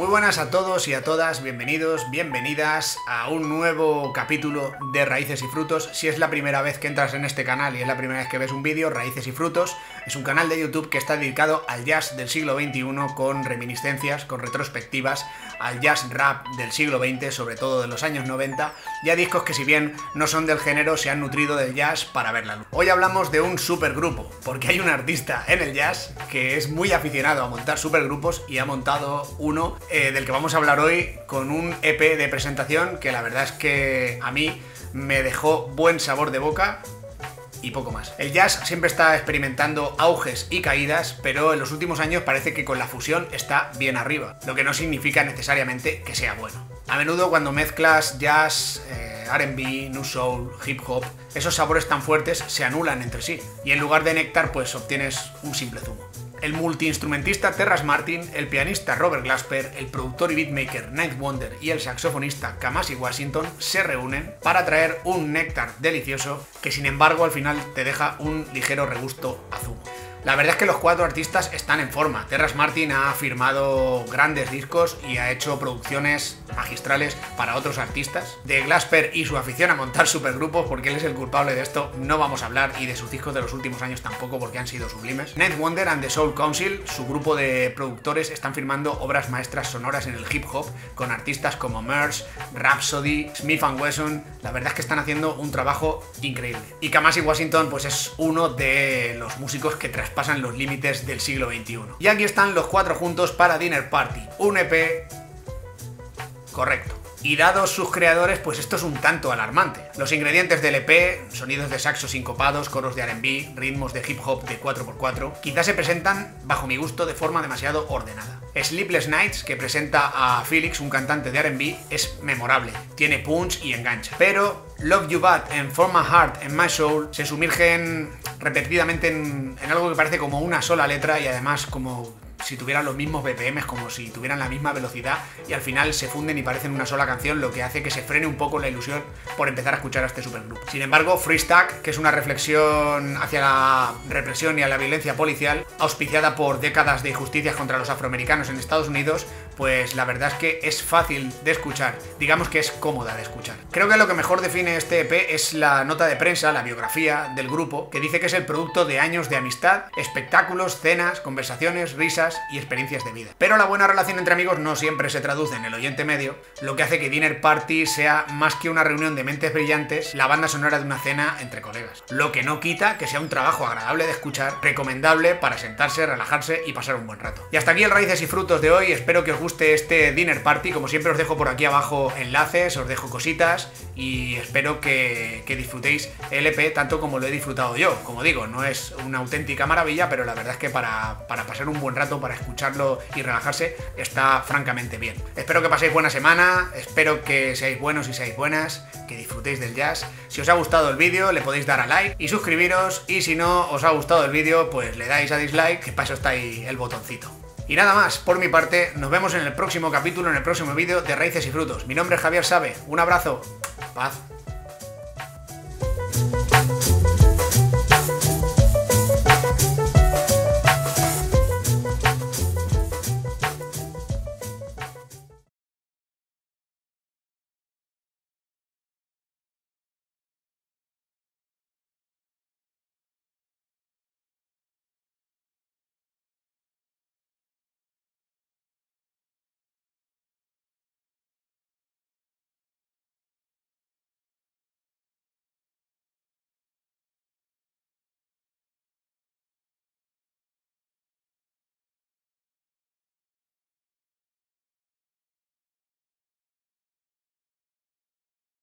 Muy buenas a todos y a todas, bienvenidos, bienvenidas a un nuevo capítulo de Raíces y Frutos. Si es la primera vez que entras en este canal y es la primera vez que ves un vídeo, Raíces y Frutos es un canal de YouTube que está dedicado al jazz del siglo XXI con reminiscencias, con retrospectivas, al jazz rap del siglo XX, sobre todo de los años 90, y a discos que si bien no son del género, se han nutrido del jazz para ver la luz. Hoy hablamos de un supergrupo, porque hay un artista en el jazz que es muy aficionado a montar supergrupos y ha montado uno eh, del que vamos a hablar hoy con un EP de presentación que la verdad es que a mí me dejó buen sabor de boca y poco más. El jazz siempre está experimentando auges y caídas, pero en los últimos años parece que con la fusión está bien arriba, lo que no significa necesariamente que sea bueno. A menudo cuando mezclas jazz, eh, RB, new soul, hip hop, esos sabores tan fuertes se anulan entre sí, y en lugar de néctar pues obtienes un simple zumo el multiinstrumentista Terras Martin, el pianista Robert Glasper, el productor y beatmaker Night Wonder y el saxofonista Kamasi Washington se reúnen para traer un néctar delicioso que sin embargo al final te deja un ligero regusto a. La verdad es que los cuatro artistas están en forma. Terras Martin ha firmado grandes discos y ha hecho producciones magistrales para otros artistas. De Glasper y su afición a montar supergrupos, porque él es el culpable de esto, no vamos a hablar, y de sus discos de los últimos años tampoco, porque han sido sublimes. Ned Wonder and the Soul Council, su grupo de productores, están firmando obras maestras sonoras en el hip hop con artistas como Merce, Rhapsody, Smith Wesson. La verdad es que están haciendo un trabajo increíble. Y Kamasi Washington, pues es uno de los músicos que tras pasan los límites del siglo XXI. Y aquí están los cuatro juntos para Dinner Party, un EP correcto. Y dados sus creadores, pues esto es un tanto alarmante. Los ingredientes del EP, sonidos de saxo sincopados, coros de RB, ritmos de hip hop de 4x4, quizás se presentan, bajo mi gusto, de forma demasiado ordenada. Sleepless Nights, que presenta a Felix, un cantante de RB, es memorable, tiene punch y engancha. Pero Love You Bad en For My Heart and My Soul se sumergen repetidamente en, en algo que parece como una sola letra y además como si tuvieran los mismos BPMs, como si tuvieran la misma velocidad y al final se funden y parecen una sola canción, lo que hace que se frene un poco la ilusión por empezar a escuchar a este supergrupo. Sin embargo, Freestack, que es una reflexión hacia la represión y a la violencia policial, auspiciada por décadas de injusticias contra los afroamericanos en Estados Unidos, pues la verdad es que es fácil de escuchar, digamos que es cómoda de escuchar. Creo que lo que mejor define este EP es la nota de prensa, la biografía del grupo, que dice que es el producto de años de amistad, espectáculos, cenas, conversaciones, risas y experiencias de vida. Pero la buena relación entre amigos no siempre se traduce en el oyente medio, lo que hace que Dinner Party sea más que una reunión de mentes brillantes, la banda sonora de una cena entre colegas. Lo que no quita que sea un trabajo agradable de escuchar, recomendable para sentarse, relajarse y pasar un buen rato. Y hasta aquí el Raíces y Frutos de hoy, espero que os guste este Dinner Party, como siempre os dejo por aquí abajo enlaces, os dejo cositas y espero que, disfrutéis el EP tanto como lo he disfrutado yo. Como digo, no es una auténtica maravilla, pero la verdad es que para, para pasar un buen rato, para escucharlo y relajarse, está francamente bien. Espero que paséis buena semana, espero que seáis buenos y seáis buenas, que disfrutéis del jazz. Si os ha gustado el vídeo, le podéis dar a like y suscribiros, y si no os ha gustado el vídeo, pues le dais a dislike, que para eso está ahí el botoncito. Y nada más, por mi parte, nos vemos en el próximo capítulo, en el próximo vídeo de Raíces y Frutos. Mi nombre es Javier Sabe, un abrazo, paz.